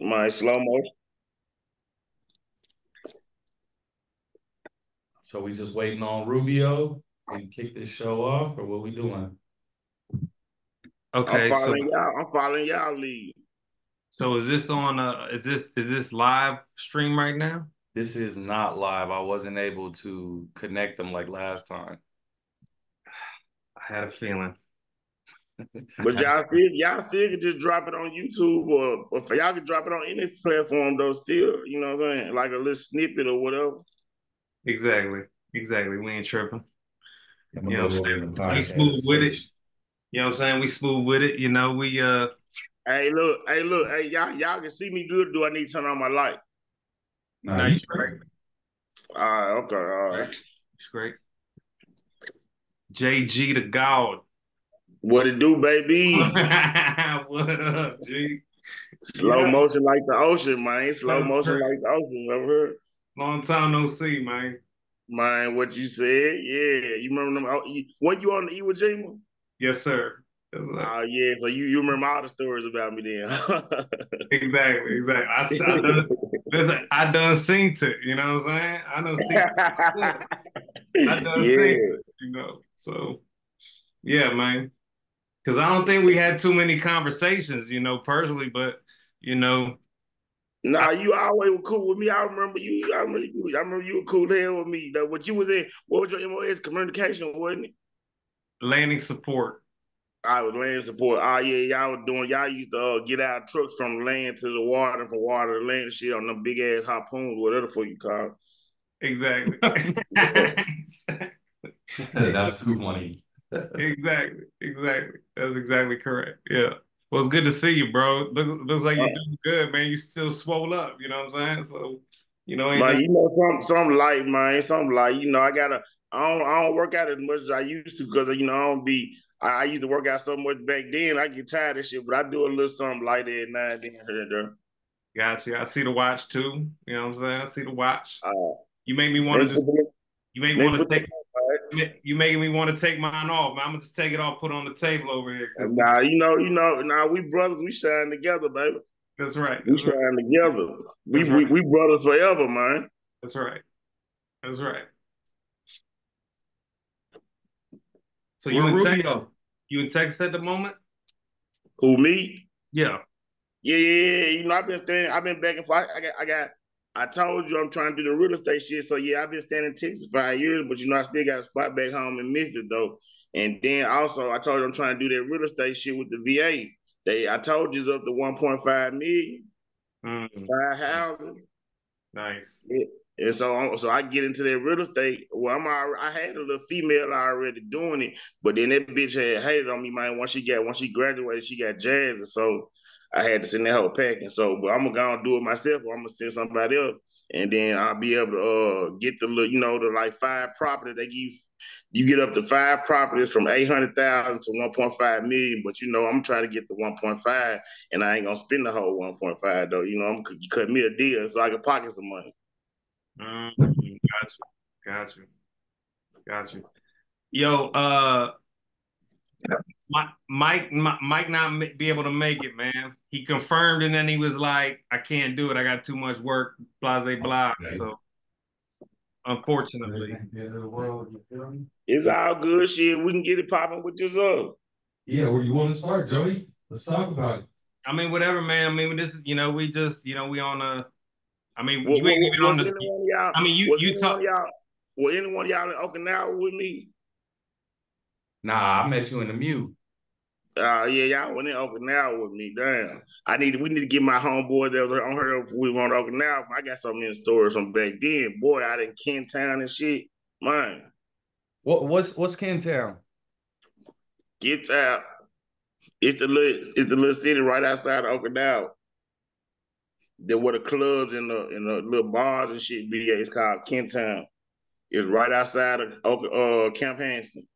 My slow motion. So we just waiting on Rubio and kick this show off, or what we doing? Okay, I'm following so, y'all. I'm following y'all lead. So is this on? Uh, is this is this live stream right now? This is not live. I wasn't able to connect them like last time. I had a feeling. But y'all still y'all still can just drop it on YouTube or, or if y'all can drop it on any platform though still, you know what I'm saying? Like a little snippet or whatever. Exactly. Exactly. We ain't tripping. You know what I'm saying? We smooth with it. You know what I'm saying? We smooth with it. You know, we uh Hey look, hey look, hey y'all y'all can see me good. Do I need to turn on my light? No, no you straight. All right, okay, all right. It's great. JG the God. What it do, baby? what up, G? Slow yeah. motion like the ocean, man. Slow motion like the ocean. Ever Long time no see, man. Man, what you said? Yeah, you remember them? Oh, when you on the Iwo Jima? Yes, sir. Oh yeah, so you you remember all the stories about me then? exactly, exactly. I, I done, listen, I done seen it. You know what I'm saying? I done seen it. I done yeah. seen it. You know, so yeah, man. Because I don't think we had too many conversations, you know, personally, but you know. Nah, you always were cool with me. I remember you. I remember you. I remember you were cool hell with me. Though, what you was in? What was your MOS communication? Wasn't it? Landing support. I was land support. Ah, yeah, y'all was doing. Y'all used to uh, get out trucks from land to the water, and from water to land, shit on them big ass harpoons, whatever for you call. Exactly. That's too money. Exactly, exactly. That's exactly correct. Yeah. Well, it's good to see you, bro. Looks, looks like you're doing good, man. You still swole up. You know what I'm saying? So, you know, you know, some some light, man. Some light. You know, I gotta. I don't. I don't work out as much as I used to because you know I don't be. I, I, used to work out so much back then. I get tired of shit, but I do a little something like that now and then here and there. Gotcha. I see the watch too. You know what I'm saying? I see the watch. Uh, you make me want to. You make me want to take. You making me want to take mine off. Man. I'm gonna just take it off, put it on the table over here. Nah, you know, you know, now nah, we brothers, we shine together, baby. That's right. That's we right. shine together. We, right. we we brothers forever, man. That's right. That's right. So you in Texas? You in Texas at the moment? Who me? Yeah. Yeah, yeah, yeah. You know, I've been staying. I've been back and forth. I got, I got. I told you I'm trying to do the real estate shit. So yeah, I've been staying in Texas five years, but you know, I still got a spot back home in Memphis though. And then also, I told you I'm trying to do that real estate shit with the VA. They, I told you it's up to 1.5 million, mm. five houses. Nice. Yeah. And so, so I get into that real estate. Well, I'm already, I had a little female already doing it, but then that bitch had hated on me, man. Once she got, once she graduated, she got jazz, and so I had to send that whole packing. So, but I'm gonna go and do it myself, or I'm gonna send somebody else, and then I'll be able to uh, get the little, you know, the like five properties they give. You get up to five properties from eight hundred thousand to one point five million, but you know I'm trying to get the one point five, and I ain't gonna spend the whole one point five though. You know I'm cut me a deal so I can pocket some money. Mm, you, you, got you. Yo, uh, Mike, Mike not be able to make it, man. He confirmed, and then he was like, "I can't do it. I got too much work." Blah blah blah. So, unfortunately, it's all good. Shit, we can get it popping with this up. Yeah, where you want to start, Joey? Let's talk about it. I mean, whatever, man. I mean, this is you know, we just you know, we on a I mean, well, you ain't even on the. I mean, you you talk. Y'all, well, anyone y'all in Okinawa with me? Nah, I met you in the mute. Uh, yeah, y'all went in Okinawa with me. Damn, I need we need to get my homeboy that was on her. We went to Okinawa. I got so many stories from back then. Boy, out in Kin Town and shit. Man, what what's what's Kin Town? Get out. It's the little it's the little city right outside of Okinawa there were the clubs and the and the little bars and shit be It's called Kin Town. It's right outside of uh, Camp Hansen.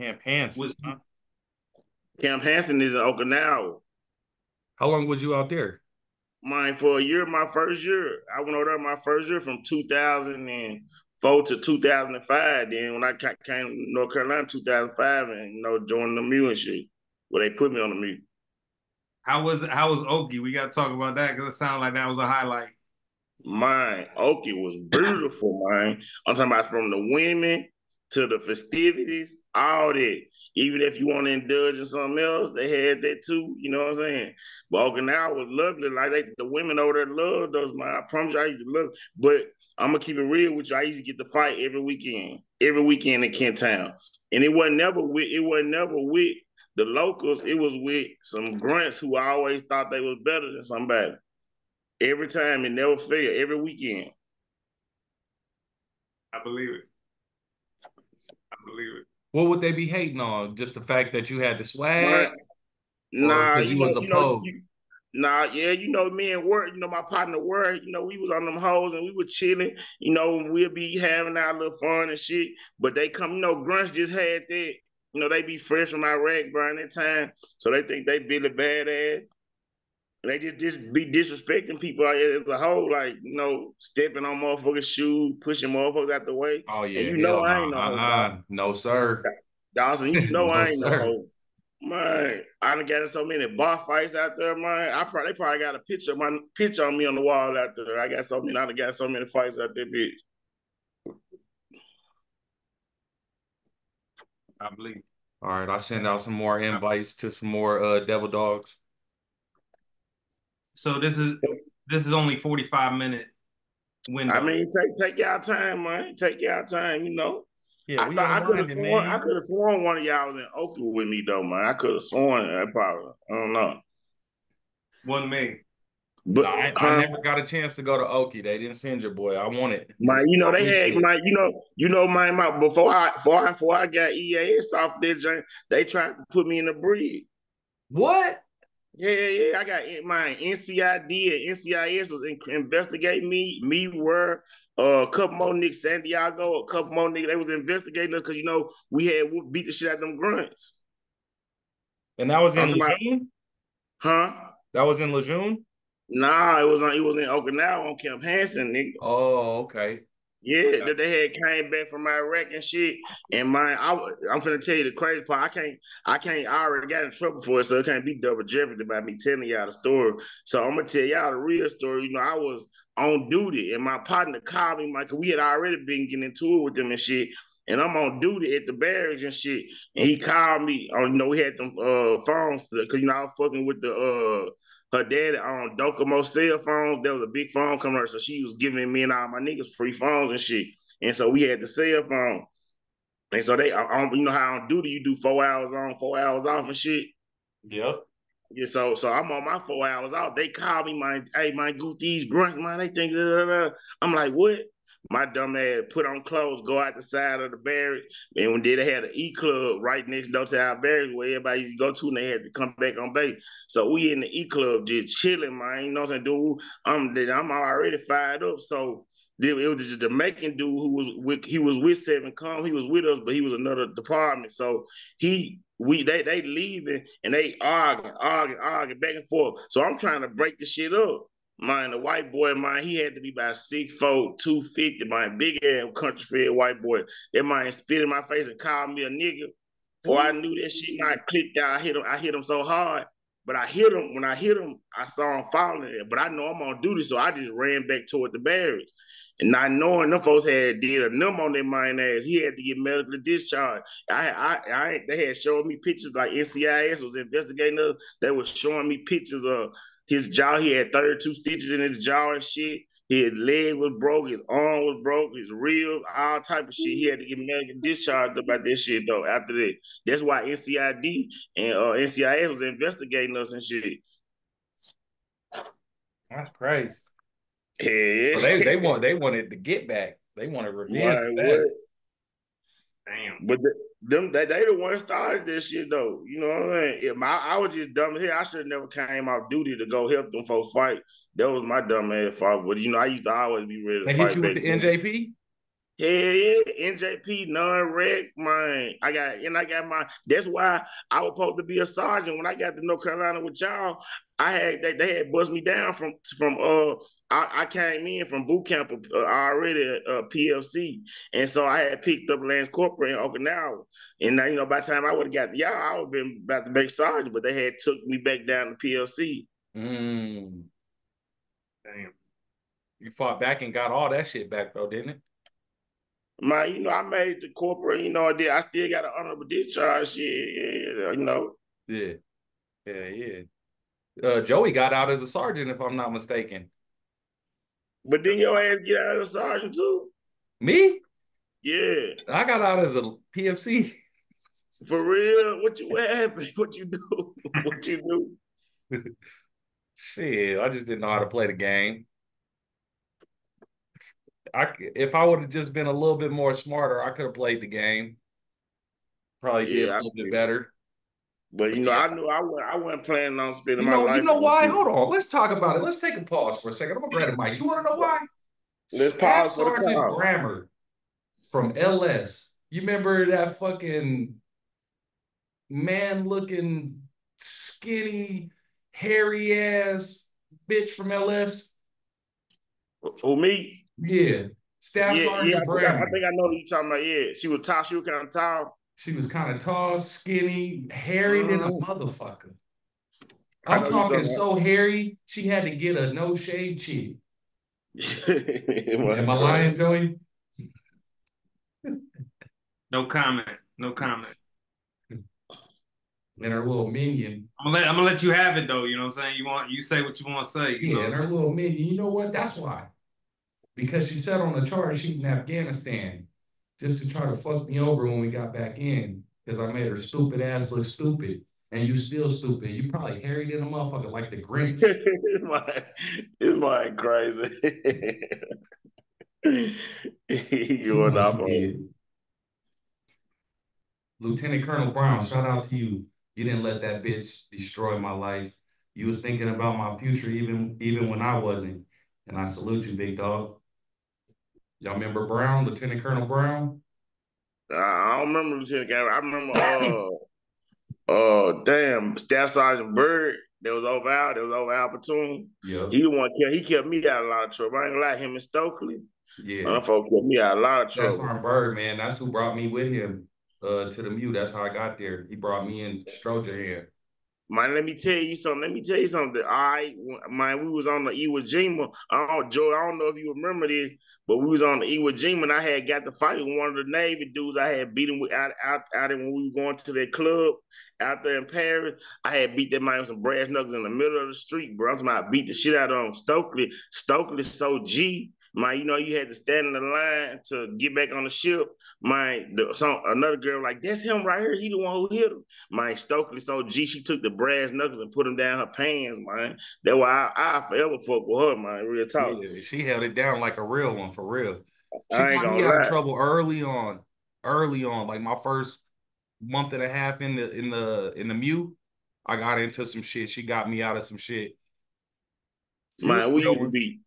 Camp Hansen. Huh? Camp Hansen is in Okinawa. How long was you out there? Mine for a year, my first year. I went over there my first year from 2004 to 2005. Then when I came to North Carolina 2005 and you know joined the MEU and shit. where they put me on the meet. How was how was Okie? We got to talk about that because it sounded like that was a highlight. Mine, Okie was beautiful, man. I'm talking about from the women to the festivities, all that. Even if you want to indulge in something else, they had that too. You know what I'm saying? But Okinawa was lovely. Like they, the women over there loved those. Man, I promise you, I used to love. But I'm gonna keep it real with you. I used to get the fight every weekend, every weekend in Kin Town, and it wasn't never with. It wasn't never with the locals. It was with some grunts who I always thought they was better than somebody. Every time, it never failed. Every weekend. I believe it. Believe it. What would they be hating on? Just the fact that you had the swag? Nah, you, was know, a you know, you- Nah, yeah, you know, me and work, you know, my partner work, you know, we was on them hoes and we were chilling, you know, we'll be having our little fun and shit. But they come, you know, grunts just had that, you know, they be fresh from Iraq during that time. So they think they be Billy Badass. They just just be disrespecting people out here as a whole, like, you know, stepping on motherfuckers' shoes, pushing motherfuckers out the way. Oh yeah, you know hell I ain't no, no uh-uh. no sir. Dawson, you know No, I ain't no hoe. Man, I done got in so many bar fights out there, man. I probably they probably got a picture of my picture on me on the wall out there. I got so many, I done got so many fights out there, bitch. I believe. All right, I'll send out some more invites to some more uh devil dogs. So this is this is only forty five minute window. I mean, take take y'all time, man. Take y'all time, you know. Yeah, I thought I could have mind it, sworn I could have sworn one of y'all was in Oakland with me though, man. I could have sworn that probably. I don't know. Wasn't me. But I, I never got a chance to go to Okie. They didn't send your boy. I wanted. Man, you know they had Appreciate it. my, you know, you know my, my before I before I before I got EAS off this joint, they tried to put me in the bridge. What? Yeah, yeah, yeah. I got in- my NCID and NCIS was in, investigating me. Me were uh, a couple more niggas, Santiago, a couple more niggas. They was investigating us because you know we had whoop- beat the shit out of them grunts, And that was in I'm Lejeune? huh? That was in Lejeune? Nah, it was on. It was in Okinawa on Camp Hansen, nigga. Oh, okay. Yeah, that they had came back from Iraq and shit. And my, I, I'm finna tell you the crazy part. I can't, I can't. I already got in trouble for it, so it can't be double jeopardy by me telling y'all the story. So I'm gonna tell y'all the real story. You know, I was on duty, and my partner called me, Mike. We had already been getting into it with them and shit. And I'm on duty at the barracks and shit. And he called me. On, you know, we had them uh, phones because you know I was fucking with the uh her dad on Docomo cell phones. There was a big phone coming, so she was giving me and all my niggas free phones and shit. And so we had the cell phone. And so they, I- you know how on duty you do four hours on, four hours off and shit. Yeah. Yeah, so so I'm on my four hours off. They call me, my hey, my goof these grunts, man. They think da, da, da. I'm like, what? My dumb ass put on clothes, go out the side of the barracks, and when they had an E club right next door to our barracks where everybody used to go to, and they had to come back on base. So we in the E club just chilling, man. You know what I'm saying, dude? I'm I'm already fired up. So it was a Jamaican dude who was with he was with Seven Come. He was with us, but he was another department. So he we they they leaving and they arguing, arguing, arguing back and forth. So I'm trying to break the shit up. Man, the white boy, man, he had to be about six foot, two fifty, my big ass country fed white boy. That man spit in my face and called me a nigga. Before I knew that shit, man, I clicked out. I hit him. I hit him so hard. But I hit him when I hit him. I saw him falling. But I know I'm on duty, so I just ran back toward the barracks. And not knowing them folks had did a number on their mind ass, he had to get medically discharged. I, I, I, they had showed me pictures like NCIS was investigating us. They was showing me pictures of his jaw. He had 32 stitches in his jaw and shit. His leg was broke, his arm was broke, his rib, all type of shit. He had to get medically discharged about this shit though. After that, that's why NCID and uh, NCIS was investigating us and shit. That's crazy. Yeah, So they they want they wanted to get back. They wanted revenge. Right, for that. Damn. But the, them they, they the one started this shit though. You know what I mean? If my, I was just dumb hell. I should have never came off duty to go help them folks fight. That was my dumb ass fault. But you know, I used to always be ready to They fight. hit you with the. NJP? Hell yeah, NJP non-rec, man. I got and I got my. That's why I was supposed to be a sergeant when I got to North Carolina with y'all. I had they, they had bust me down from from uh I, I came in from boot camp uh, already at uh, PFC, and so I had picked up Lance Corporal in Okinawa, and now you know by the time I would have got to y'all, I would have been about to make sergeant, but they had took me back down to PLC. Mm. Damn. You fought back and got all that shit back though, didn't it? Man, you know, I made it to corporal, you know, I did. I still got an honorable discharge, yeah, yeah, you know. Yeah, yeah, yeah. Uh, Joey got out as a sergeant, if I'm not mistaken. But then your ass get out as a sergeant too. Me? Yeah. I got out as a PFC. For real? What you what happened? What you do? what you do? Shit, I just didn't know how to play the game. I if I would have just been a little bit more smarter, I could have played the game. Probably yeah, did a little bit better. But you know, I knew I wasn't, I wasn't planning on spending you know, my life. You know why? Hold on. Let's talk about it. Let's take a pause for a second. I'm gonna grab the mic. You want to know why? Let's pause for Sergeant the Grammer from LS. You remember that fucking man looking skinny, hairy ass bitch from LS? Who me? Yeah. Staff yeah, Sergeant yeah, I Think I, I think I know what you're talking about. Yeah. She was tall, she was kind of tall. She was kind of tall, skinny, hairy than a uh-huh. motherfucker. I'm talking so hairy, she had to get a no shade chick. Am I lying, Joey? no comment. No comment. And her little minion. I'm gonna let I'm gonna let you have it though. You know what I'm saying? You want you say what you want to say. yeah, know? and her little minion. You know what? That's why. Because she said on the charge she's in Afghanistan just to try to fuck me over when we got back in because I made her stupid ass look stupid. And you still stupid. You probably harried in a motherfucker like the Grinch. it's like, it's my crazy. you going off on Lieutenant Colonel Brown, shout out to you. You didn't let that bitch destroy my life. You was thinking about my future even even when I wasn't. And I salute you, big dog. Y'all remember Brown, Lieutenant Colonel Brown? I don't remember Lieutenant Colonel. I remember uh uh damn Staff Sergeant Bird. There was over out. There was over Platoon. Yeah. He the one kept he kept me out of a lot of trouble. I ain't gonna lie, him and Stokely. Yeah. Them folks kept me out of a lot of trouble. Staff Sergeant Bird, man. That's who brought me with him uh to the mute. That's how I got there. He brought me in Stroger here. Man, let me tell you something. Let me tell you something. I man, we was on the Iwo Jima. Oh, Joe, I don't know if you remember this, but we was on the Iwo Jima and I had got the fight with one of the Navy dudes. I had beat him out out out when we were going to that club out there in Paris. I had beat that man with some brass knuckles in the middle of the street, bro. I'm talking about beat the shit out of him. Stokely, Stokely so G. Man, you know, you had to stand in the line to get back on the ship. My the, some another girl like that's him right here. He the one who hit him. My Stokely so G, she took the brass knuckles and put them down her pants, man. That why I, I forever fuck with her, man. Real talk. Yeah, she held it down like a real one for real. She I ain't got me out of trouble early on. Early on, like my first month and a half in the in the in the mute, I got into some shit. She got me out of some shit. Man, we used to be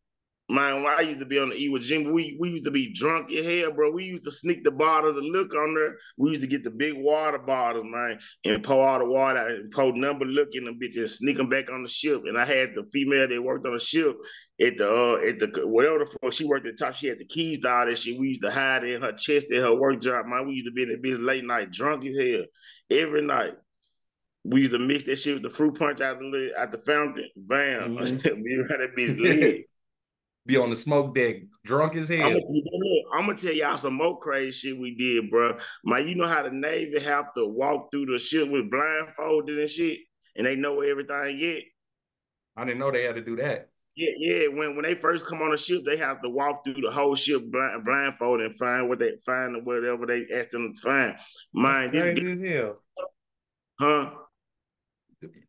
Man, when I used to be on the Iwo Jima, we, we used to be drunk in hell, bro. We used to sneak the bottles and look on there. We used to get the big water bottles, man, and pour all the water out and pour number look in them bitches and sneak them back on the ship. And I had the female that worked on the ship at the uh, at the whatever the fuck she worked at the top. She had the keys to all that shit. We used to hide in her chest at her work job, man. We used to be in the bitch late night, drunk as hell, every night. We used to mix that shit with the fruit punch out the out the fountain. Bam, mm-hmm. we had that bitch lit be on the smoke deck, drunk as hell. I'm gonna, tell y'all some more crazy shit we did, bro. My, you know how the Navy have to walk through the ship with blindfolded and shit, and they know everything get. I didn't know they had to do that. Yeah, yeah. When when they first come on the ship, they have to walk through the whole ship blind, blindfolded and find what they find whatever they ask them to find. Mind this, as hell. Huh?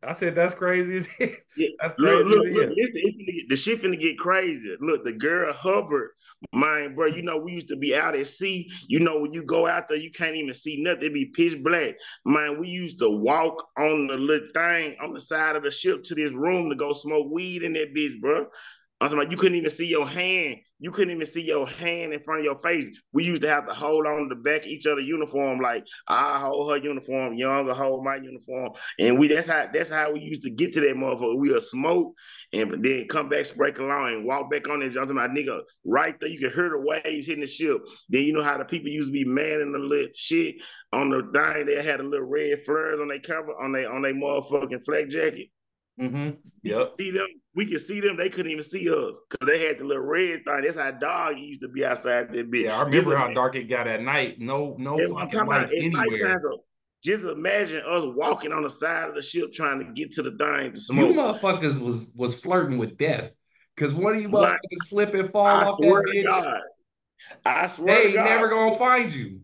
I said that's crazy as hell. That's crazy. Look, look, look listen, the shit finna get crazy. Look, the girl Hubbard, mine, bro. You know, we used to be out at sea. You know, when you go out there, you can't even see nothing. It be pitch black. Man, we used to walk on the little thing on the side of the ship to this room to go smoke weed in that bitch, bro. I'm talking about you couldn't even see your hand. You couldn't even see your hand in front of your face. We used to have to hold on to the back of each other uniform, like I hold her uniform, younger hold my uniform, and we that's how that's how we used to get to that motherfucker. We'll smoke and then come back, break along, and walk back on this. I'm talking about nigga right there. You can hear the waves hitting the ship. Then you know how the people used to be manning the little shit on the thing. They had a little red flares on their cover on their on their motherfucking flak jacket. Mm-hmm. Yep. See them, we could see them. They couldn't even see us because they had the little red thing. That's how dog used to be outside that bitch. Yeah, I remember just how dark it got at night. No, no fucking lights anywhere. so just imagine us walking on the side of the ship trying to get to the thing to smoke. You motherfuckers was was flirting with death. Cause one of you motherfuckers slip and fall I off that bitch. God. I swear they ain't never gonna find you.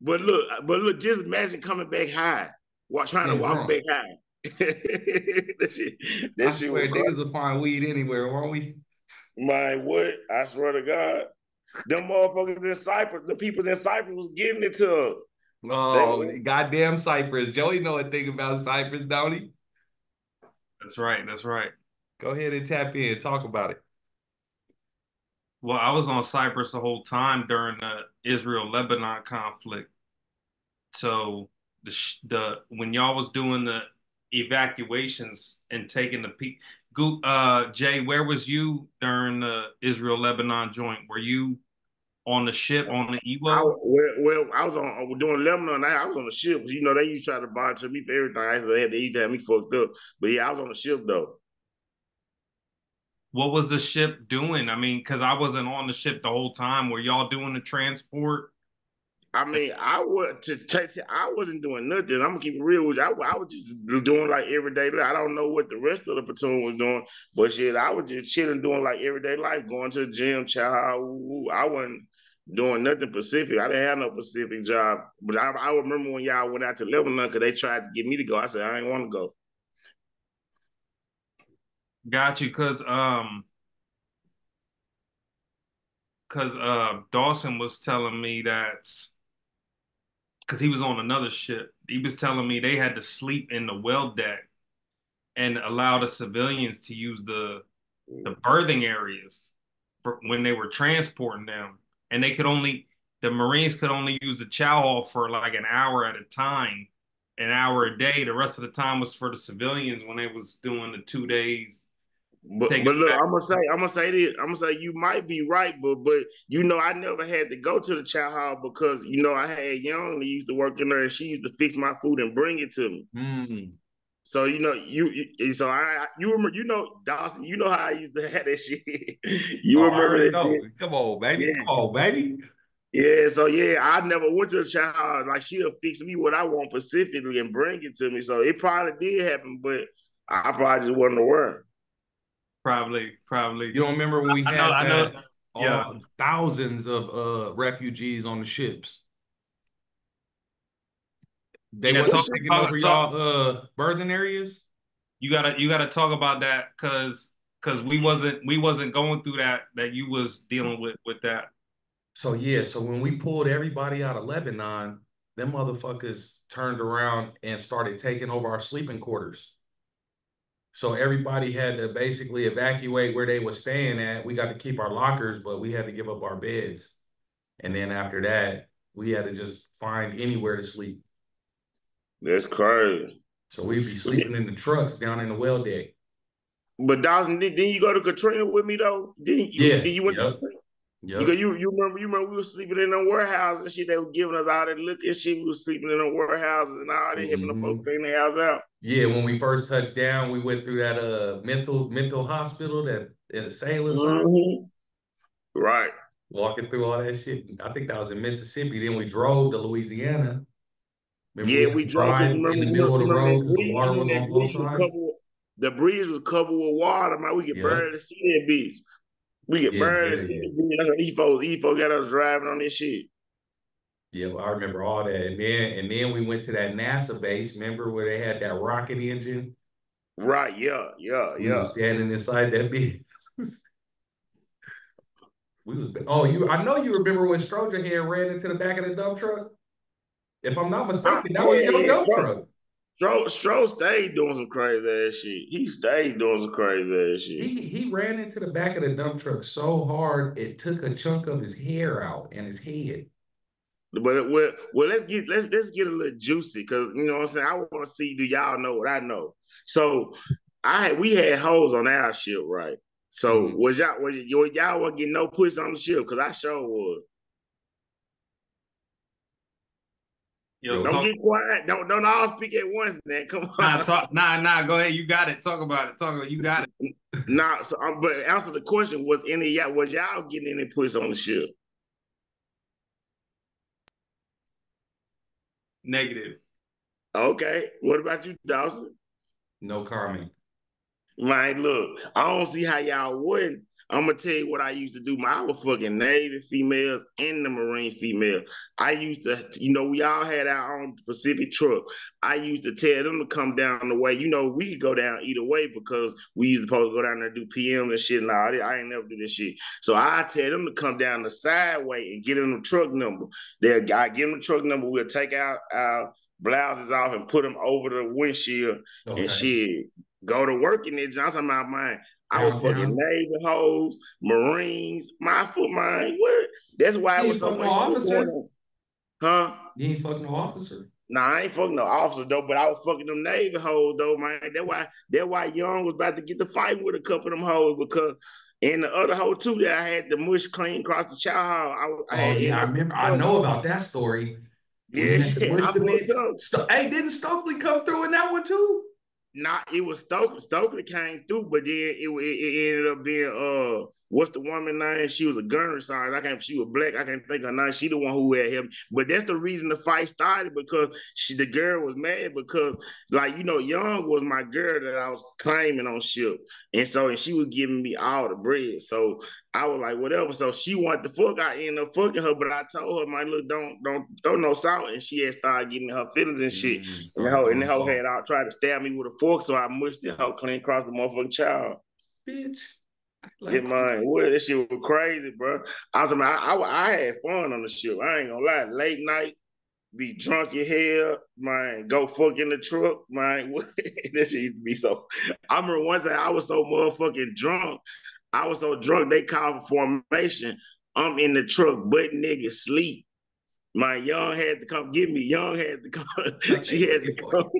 But look, but look, just imagine coming back high, while trying yeah, to walk wrong. back high that shit, that I shit swear niggas will find weed anywhere, won't we? My what? I swear to God. Them motherfuckers in Cyprus, the people in Cyprus was giving it to us. Oh, they, goddamn Cyprus. Joey know a thing about Cyprus, don't he? That's right. That's right. Go ahead and tap in. Talk about it. Well, I was on Cyprus the whole time during the Israel-Lebanon conflict. So the the when y'all was doing the evacuations and taking the peak. Uh, Jay, where was you during the Israel Lebanon joint? Were you on the ship on the Iwo? Well, well, I was on doing Lebanon. I, I was on the ship. You know, they used to try to monitor me for everything. I they had to eat that me fucked up. But yeah, I was on the ship though. What was the ship doing? I mean, because I wasn't on the ship the whole time. Were y'all doing the transport? I mean, I would to, to, to, I wasn't doing nothing. I'm gonna keep it real with you. I, I was just doing like everyday life. I don't know what the rest of the platoon was doing, but shit, I was just chilling, doing like everyday life, going to the gym, chow. I wasn't doing nothing Pacific. I didn't have no Pacific job. But I, I remember when y'all went out to Lebanon because they tried to get me to go. I said I didn't want to go. Got you, cause um, cause uh, Dawson was telling me that because he was on another ship. He was telling me they had to sleep in the well deck and allow the civilians to use the the berthing areas for when they were transporting them, and they could only the Marines could only use the chow hall for like an hour at a time, an hour a day. The rest of the time was for the civilians when they was doing the two days but, but look, I'm gonna say, I'm gonna say this. I'm gonna say you might be right, but but you know, I never had to go to the chow hall because you know I had young that used to work in there, and she used to fix my food and bring it to me. Mm. So you know, you, you so I you remember you know Dawson, you know how I used to have that shit. you oh, remember that? Come on, baby. Yeah. Come on, baby. Yeah, so yeah, I never went to the chow hall. Like she'll fix me what I want specifically and bring it to me. So it probably did happen, but I probably just wasn't aware. Probably, probably. You don't remember when we had I know, I know. yeah. Uh, thousands of uh, refugees on the ships. They yeah, were taking talk, over talk, y'all uh, berthing areas. You gotta you gotta talk about that because because we wasn't we wasn't going through that that you was dealing with with that. So yeah, so when we pulled everybody out of Lebanon, them motherfuckers turned around and started taking over our sleeping quarters. So everybody had to basically evacuate where they were staying at. We got to keep our lockers, but we had to give up our beds. And then after that, we had to just find anywhere to sleep. That's crazy. So we'd be sleeping in the trucks down in the well deck. But Dawson, didn't you go to Katrina with me though? Didn't you? Yeah. Did you went yep. yeah. You, you you remember you remember we were sleeping in a warehouse and shit. They were giving us all that look and shit. We were sleeping in a warehouses and all that, mm-hmm. helping the folks clean the house out. Yeah, when we first touched down, we went through that uh mental mental hospital that in the sailors. Mm-hmm. Right. Walking through all that shit. I think that was in Mississippi. Then we drove to Louisiana. Remember yeah, we, drove in the middle of the road because the water was on both sides. The breeze was covered with water, man. We could yeah. barely see that beach. We get yeah, burned yeah, yeah. That's what EFO, EFO got us driving on this shit. Yeah, well, I remember all that. And then and then we went to that NASA base, remember where they had that rocket engine? Right, yeah, yeah, we yeah. standing inside that bitch. we was oh you I know you remember when Stroger here ran into the back of the dump truck. If I'm not mistaken, that was your dump truck. Stro, Stro stayed doing some crazy ass shit. He stayed doing some crazy ass shit. He he ran into the back of the dump truck so hard it took a chunk of his hair out and his head. But well, well, let's get let's let's get a little juicy because you know what I'm saying. I want to see do y'all know what I know. So I we had hoes on our ship, right? So mm-hmm. was y'all was y'all was getting no pussy on the ship because I sure was. Yo, don't talk, get quiet. Don't don't all speak at once. man. come on. Nah, talk, nah, nah. Go ahead. You got it. Talk about it. Talk about. You got it. nah. So, um, but answer the question: Was any y'all was y'all getting any pussy on the ship? Negative. Okay. What about you, Dawson? No comment. Man, look, I don't see how y'all wouldn't. I'm gonna tell you what I used to do. My I was fucking Navy females and the Marine female. I used to, you know, we all had our own Pacific truck. I used to tell them to come down the way. You know, we could go down either way because we used to supposed to go down there and do PM and shit and all. I ain't never do this shit. So I tell them to come down the side way and get them the truck number. They'll I give them the truck number. We'll take out our blouses off and put them over the windshield okay. and shit. Go to work in it. Johnson, my mind. I was fucking Navy hoes, Marines, my foot mine. What? That's why I was so much. Officer. Huh? You ain't fucking no officer. Nah, I ain't fucking no officer though, but I was fucking them Navy hoes though, man. That's why that's why Young was about to get the fight with a couple of them hoes because and the other hoe too that I had the mush clean across the hall. I, I oh yeah, I remember. I know about that story. Yeah, I St- hey, didn't Stokely come through in that one too? Not it was Stokely. Stokely came through, but then it, it, it ended up being uh what's the woman name? She was a gunner side. I can't she was black. I can't think of her name. She the one who had him. But that's the reason the fight started because she the girl was mad because like you know, Young was my girl that I was claiming on ship. And so and she was giving me all the bread. So I was like, whatever. So she wanted the fuck. I ended up fucking her, but I told her, my look, don't don't throw no salt. And she had started getting her feelings and shit. Mm, and the hoe and the hoe had out tried to stab me with a fork, so I mushed the hoe clean across the motherfucking child. Bitch. Like, Get mine. What this shit was crazy, bro. I was I, I, I had fun on the ship. I ain't gonna lie. Late night, be drunk in hell, man. Go fuck in the truck, man. this shit used to be so. I remember once I was so motherfucking drunk. I was so drunk they called for formation. I'm in the truck, but nigga sleep. My young had to come get me. Young had to come. she had to come.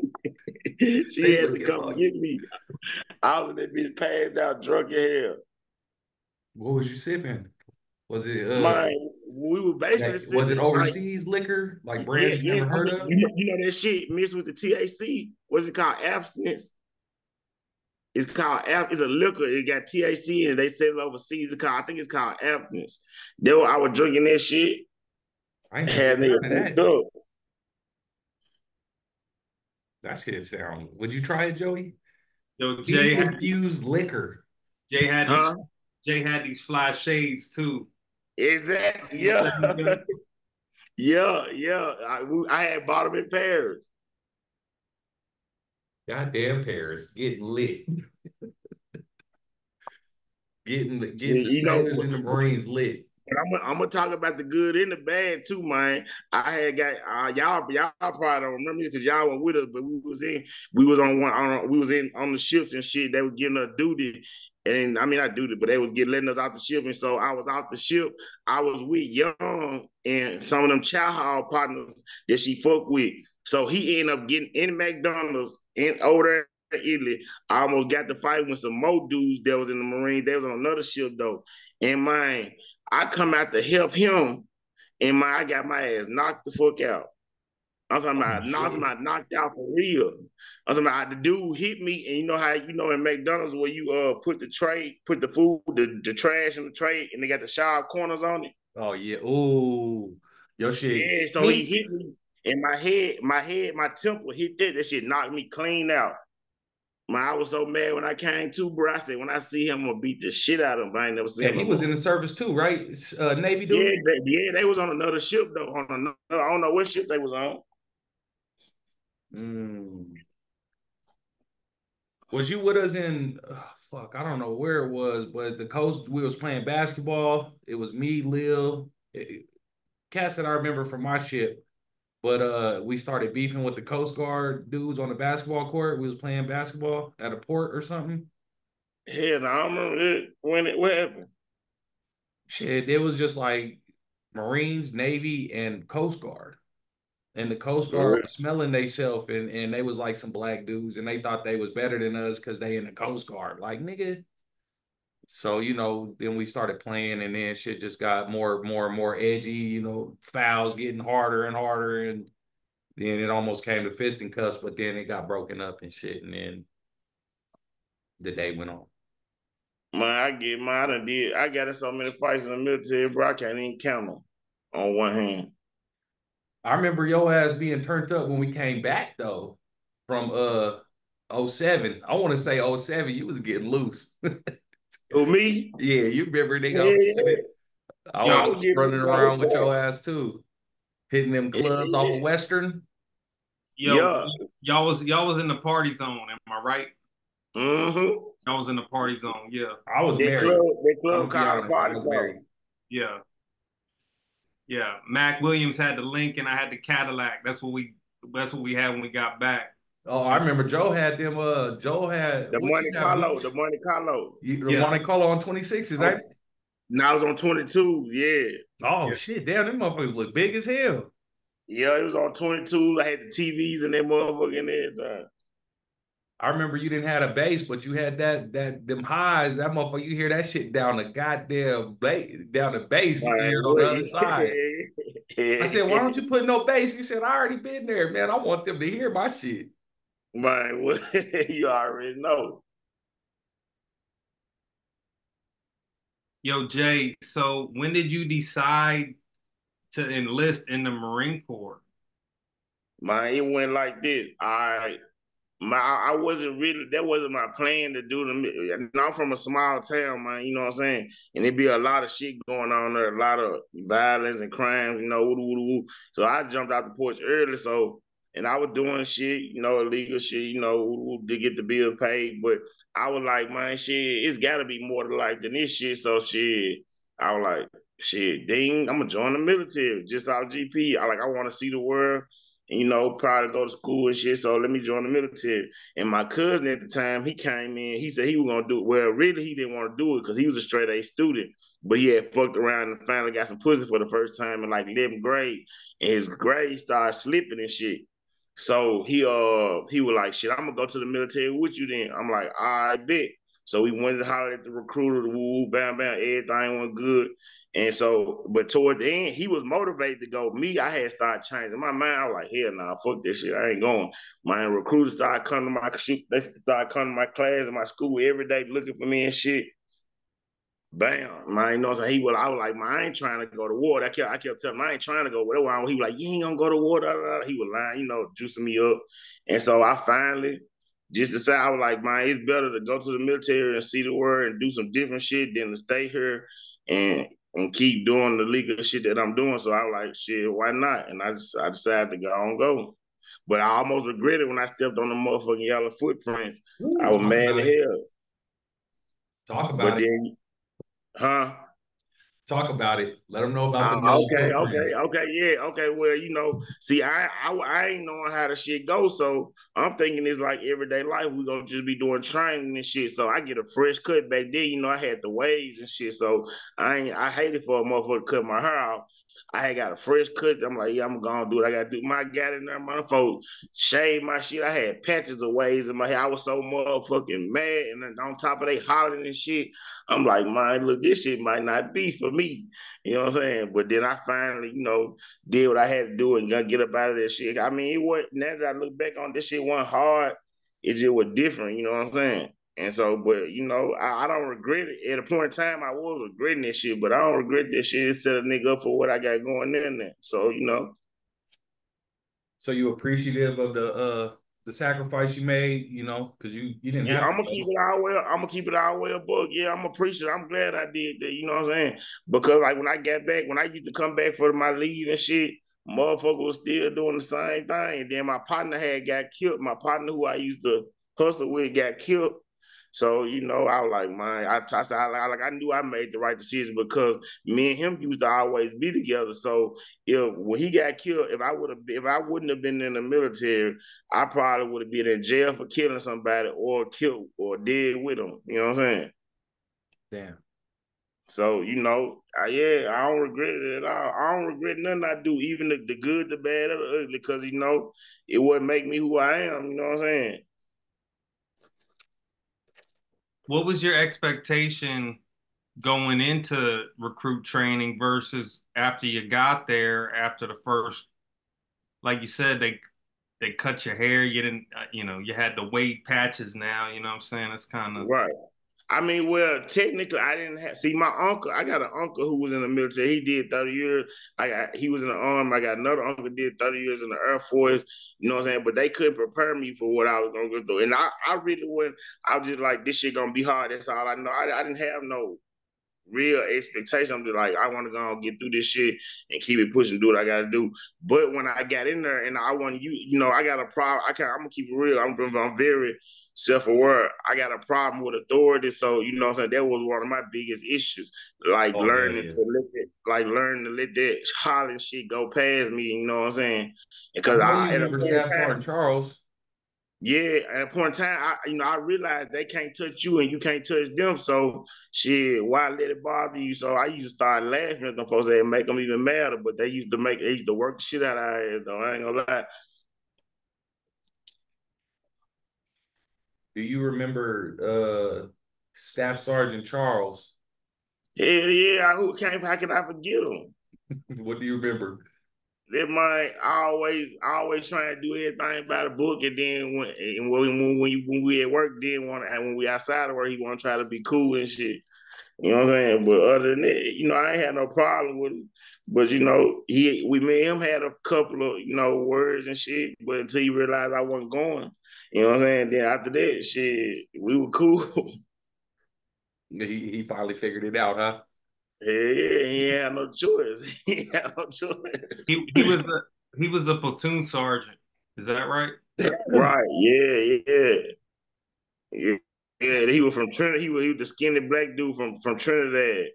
she had to come get me. I was in that bitch passed out drunk in hell. What was you sipping? Was it uh, my? We were basically. Like, was it overseas like, liquor like brands yeah, you never heard of? You know, you know that shit mixed with the THC. What's it called? Abstinence. It's called it's a liquor. It got THC in it. They sell it overseas. It's called, I think it's called abstinence. They were, I was drinking that shit. I had that. Up. That shit sound. Would you try it, Joey? Yo, Jay infused liquor. Jay had huh? Jay had these fly shades too. Exactly. Yeah. yeah, yeah. I, I had bought them in pairs. Goddamn Paris, getting lit. getting the getting See, the sailors and the Marines lit. But I'm gonna, I'm gonna talk about the good and the bad too, man. I had got uh, y'all y'all probably don't remember because y'all were with us, but we was in we was on one on we was in on the ships and shit. They were giving us duty, and I mean I duty, but they was getting letting us out the ship, and so I was out the ship. I was with Young and some of them chow hall partners that she fucked with. So he ended up getting in McDonald's in over there in Italy. I almost got the fight with some more dudes that was in the Marine. They was on another ship though. And man, I come out to help him, and my I got my ass knocked the fuck out. I'm talking about, oh, knocked, about knocked out for real. I'm talking about the dude hit me, and you know how you know in McDonald's where you uh put the tray, put the food, the, the trash in the tray, and they got the sharp corners on it. Oh yeah, ooh, your shit. Yeah, so he hit me in my head, my head, my temple hit that. That shit knocked me clean out. Man, I was so mad when I came to, bro. I said, when I see him, I'm gonna beat the shit out of him. I ain't never seen yeah, him. He was in the service too, right? Uh, Navy dude. Yeah, they, yeah, they was on another ship though. On another, I don't know what ship they was on. Mm. Was you with us in? Oh, fuck, I don't know where it was, but the coast we was playing basketball. It was me, Lil, Cass that I remember from my ship. But uh, we started beefing with the Coast Guard dudes on the basketball court. We was playing basketball at a port or something. Hell, I don't remember it, when it what happened. Shit, it was just like Marines, Navy, and Coast Guard. And the Coast Guard was smelling theyself and, and they was like some black dudes and they thought they was better than us because they in the Coast Guard. Like, nigga. So, you know, then we started playing and then shit just got more, more and more edgy, you know, fouls getting harder and harder. And then it almost came to fisting cuffs, but then it got broken up and shit. And then the day went on. Man, I get mine. I did. I got in so many fights in the military, bro. I can't even count them on one hand. I remember your ass being turned up when we came back though from uh 07. I want to say 07. You was getting loose. Who me? Yeah, you remember nigga. Yeah. I was Yo, running around with your ass too, hitting them clubs yeah. off of Western. Yo, yeah. y'all was y'all was in the party zone. Am I right? Mm-hmm. I was in the party zone. Yeah, I was they married. Club, they club called party zone. Yeah, yeah. Mac Williams had the link, and I had the Cadillac. That's what we. That's what we had when we got back. Oh, I remember Joe had them. Uh, Joe had the Monte Carlo. The Monte Carlo. The yeah. Monte Carlo on twenty six. Is that? Now I was on twenty two. Yeah. Oh yeah. shit! Damn, them motherfuckers look big as hell. Yeah, it was on twenty two. I had the TVs and that motherfucker in there. I remember you didn't have a bass, but you had that that them highs. That motherfucker, you hear that shit down the goddamn down the bass. You hear on the other side. I said, why don't you put no bass? You said, I already been there, man. I want them to hear my shit. Man, well, you already know. Yo, Jay. So when did you decide to enlist in the Marine Corps? Man, it went like this. I my I wasn't really that wasn't my plan to do the I'm from a small town, man, you know what I'm saying? And it be a lot of shit going on there, a lot of violence and crimes, you know, woo, woo, woo. so I jumped out the porch early, so and I was doing shit, you know, illegal shit, you know, to get the bill paid. But I was like, man, shit, it's gotta be more to life than this shit. So shit, I was like, shit, ding, I'm gonna join the military just out GP. I like I wanna see the world you know, proud to go to school and shit. So let me join the military. And my cousin at the time, he came in. He said he was gonna do it. Well, really, he didn't want to do it because he was a straight A student. But he had fucked around and finally got some pussy for the first time in like 11th grade, and his grades started slipping and shit. So he uh he was like, shit, I'm gonna go to the military with you then. I'm like, I bet. So we went to holler at the recruiter, the woo, bam, bam, everything went good. And so, but toward the end, he was motivated to go. Me, I had started changing my mind. I was like, hell nah, fuck this shit. I ain't going. My recruiters started coming to my shoot, they started coming to my class and my school every day looking for me and shit. Bam, man, you know I'm? He was, I was like, man, I ain't trying to go to war. I kept, I kept telling him, I ain't trying to go. Whatever. He was like, you ain't gonna go to war. He was lying, you know, juicing me up. And so I finally just decided, I was like, man, it's better to go to the military and see the world and do some different shit than to stay here and and keep doing the legal shit that I'm doing. So I was like, shit, why not? And I just I decided to go on go. But I almost regretted when I stepped on the motherfucking yellow footprints. Ooh, I was mad as hell. Talk about but it. Then, huh? Talk about it. Let them know about uh, the okay, okay, okay, yeah, okay. Well, you know, see, I, I I ain't knowing how the shit goes, so I'm thinking it's like everyday life. We gonna just be doing training and shit. So I get a fresh cut back then. You know, I had the waves and shit. So I ain't I hated for a motherfucker to cut my hair off. I had got a fresh cut. I'm like, yeah, I'm gonna do it. I gotta do my got in there, motherfucker. Shave my shit. I had patches of waves in my hair. I was so motherfucking mad. And then on top of they hollering and shit, I'm like, man, look, this shit might not be for me. You know what I'm saying? But then I finally, you know, did what I had to do and got get up out of that shit. I mean, it was now that I look back on this shit wasn't hard. It just was different, you know what I'm saying? And so, but you know, I, I, don't regret it. At a point in time, I was regretting this shit, but I don't regret this shit. It set a nigga up for what I got going in there. So, you know. So you appreciative of the uh the sacrifice you made, you know, because you you didn't. Yeah, I'm gonna keep it all way. I'm gonna keep it all way above. Yeah, I'm appreciative. I'm glad I did that. You know what I'm saying? Because like when I got back, when I used to come back for my leave and shit, motherfucker was still doing the same thing. And then my partner had got killed. My partner who I used to hustle with got killed. So you know, I was like, man, I, I said, I, like, I knew I made the right decision because me and him used to always be together. So if when he got killed, if I would have, if I wouldn't have been in the military, I probably would have been in jail for killing somebody or killed or dead with him. You know what I'm saying? Damn. So you know, I, yeah, I don't regret it at all. I don't regret nothing I do, even the, the good, the bad, or the ugly, because you know it would make me who I am. You know what I'm saying? What was your expectation going into recruit training versus after you got there after the first? Like you said, they they cut your hair. You didn't, uh, you know, you had the weight patches now. You know what I'm saying? It's kind of right. I mean, well, technically, I didn't have. See, my uncle, I got an uncle who was in the military. He did thirty years. I got he was in the army. I got another uncle did thirty years in the Air Force. You know what I'm saying? But they couldn't prepare me for what I was gonna go through. And I, I really wasn't. I was just like, this shit gonna be hard. That's all I know. I, I didn't have no real expectation. I'm just like, I want to go and get through this shit and keep it pushing, do what I gotta do. But when I got in there and I want you, you know, I got a problem. I can I'm gonna keep it real. I'm, I'm very self-aware. I got a problem with authority. So, you know I'm saying? That was one of my biggest issues. Like oh, learning yeah, yeah. to let it, like learning to let that hollering shit go past me, you know what I'm saying? Because I, I remember Staff Charles. Yeah, at a point in time, I you know, I realized they can't touch you and you can't touch them. So shit, why let it bother you? So I used to start laughing at them folks and make them even madder, but they used to make they used to work the shit out of it though. I ain't gonna lie. Do you remember uh Staff Sergeant Charles? Hell yeah, who came? How can I forget him? what do you remember? That might always always trying to do everything by the book, and then when and when when, you, when we at work, then want when we outside of work, he want to try to be cool and shit. You know what I'm saying? But other than that, you know, I ain't had no problem with it. But you know, he we me him had a couple of you know words and shit. But until he realized I wasn't going, you know what I'm saying? Then after that, shit, we were cool. he he finally figured it out, huh? Yeah, he had no choice. he had no choice. He he was a he was a platoon sergeant. Is that right? right. Yeah. Yeah. Yeah. Yeah. He was from Trinidad. He was, he was the skinny black dude from from Trinidad.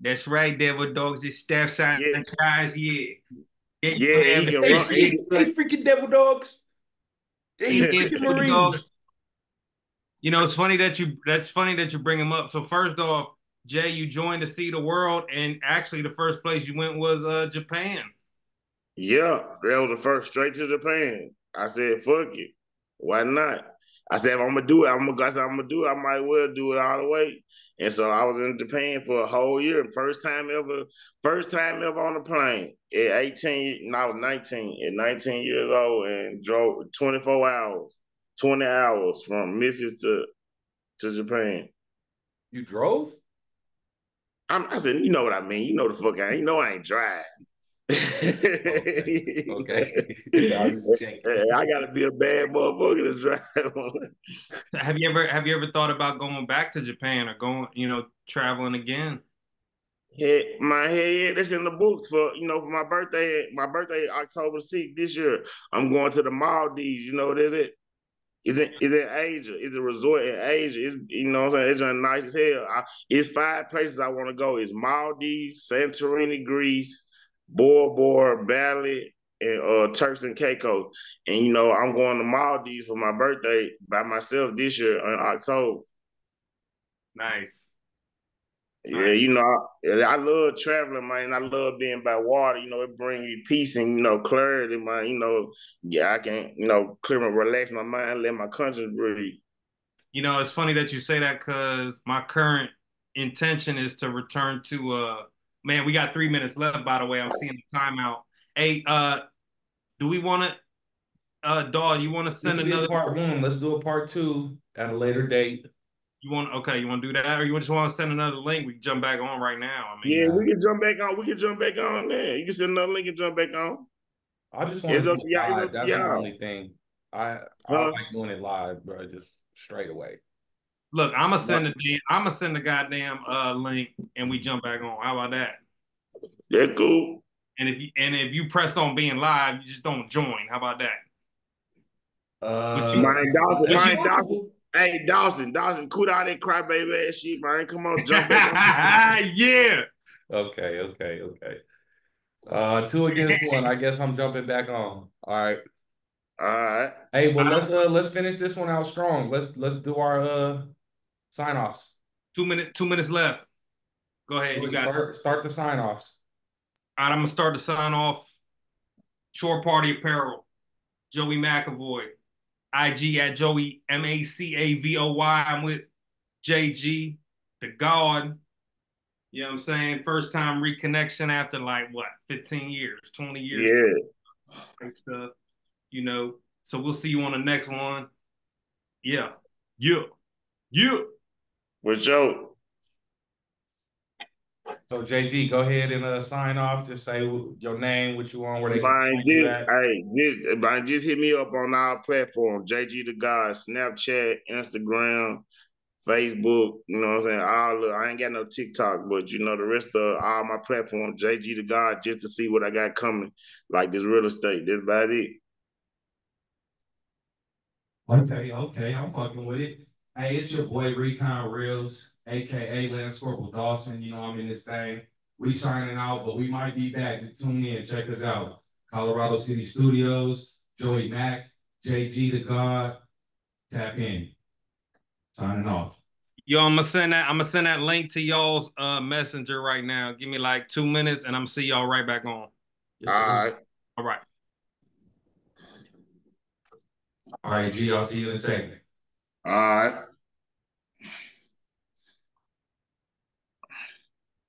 That's right. Devil dogs. Just staff sign yeah. guys. Yeah. Yeah. yeah he can run. Hey, hey, freaking devil dogs. Hey, freaking Marine. You know, it's funny that you. That's funny that you bring him up. So first off, Jay, you joined to see the world, and actually, the first place you went was uh, Japan. Yeah, that was the first straight to Japan. I said, "Fuck it, why not?" I said, "If I'm gonna do it, I'm gonna." I said, "I'm gonna do it. I might well do it all the way." And so I was in Japan for a whole year. First time ever, first time ever on a plane at 18. No, I was 19. At 19 years old, and drove 24 hours, 20 hours from Memphis to to Japan. You drove? I'm, I said, you know what I mean. You know the fuck I. You know I ain't drive. okay. okay. I gotta be a bad motherfucker to drive. have you ever have you ever thought about going back to Japan or going, you know, traveling again? Yeah, my head that's in the books for you know for my birthday. My birthday October 6th this year. I'm going to the Maldives. You know what is it? Is it is in Asia. It's a resort in Asia. It's you know what I'm saying. It's nice as hell. I, it's five places I want to go. It's Maldives, Santorini, Greece, Bora Bora, Bali, and uh, Turks and Caicos. And you know I'm going to Maldives for my birthday by myself this year in October. Nice. Yeah, you know, I, I, love traveling, man. I love being by water. You know, it brings you peace and you know clarity, man. You know, yeah, I can you know clear and relax my mind, let my conscience breathe. You know, it's funny that you say that because my current intention is to return to. uh Man, we got three minutes left. By the way, I'm seeing the timeout. Hey, uh, do we want to? Uh, Daw, you want to send another part one? Let's do a part two at a later date. You want okay? You want to do that, or you just want to send another link? We can jump back on right now. I mean, yeah, we can jump back on. We can jump back on there. You can send another link and jump back on. I just want to yeah, live. That's yeah. the only thing. I I uh, like doing it live, bro. Just straight away. Look, I'm gonna send the I'm gonna send the goddamn uh link, and we jump back on. How about that? Yeah, cool. And if you and if you press on being live, you just don't join. How about that? Uh, my doctor, my doctor. Hey, Dawson, Dawson, cool out that crybaby ass shit, man. Come on, jump back. yeah. Okay, okay, okay. Uh, two against one. I guess I'm jumping back on. All right. All right. Hey, well let's uh let's finish this one out strong. Let's let's do our uh sign offs. Two minutes. Two minutes left. Go ahead. You got start, start the sign offs. All right, I'm gonna start the sign off. Short Party Apparel, Joey MacAvoy, IG at Joey M A C A V O Y. I'm with JG, the God. You know what I'm saying? First time reconnection after like what, 15 years, 20 years. Yeah. Stuff, you know. So we'll see you on the next one. Yeah. Yeah. Yeah. With Joe. So JG, go ahead and uh, sign off. Just say your name, what you want, where they can just, Hey, just, just hit me up on our platform, JG the God, Snapchat, Instagram, Facebook. You know what I'm saying? All the, I ain't got no TikTok, but you know the rest of all my platforms, JG the God, just to see what I got coming, like this real estate. That's about it. Okay, okay, I'm fucking with it. Hey, it's your boy Recon Reels aka Lance Corporal Dawson. You know, I'm in this thing. We signing out, but we might be back. Tune in, check us out. Colorado City Studios, Joey Mack, JG the God. Tap in. Signing off. Yo, I'm gonna send that. I'm gonna send that link to y'all's uh messenger right now. Give me like two minutes, and I'm gonna see y'all right back on. Yes, All right. All right. All right, G. I'll see you in a second. All right.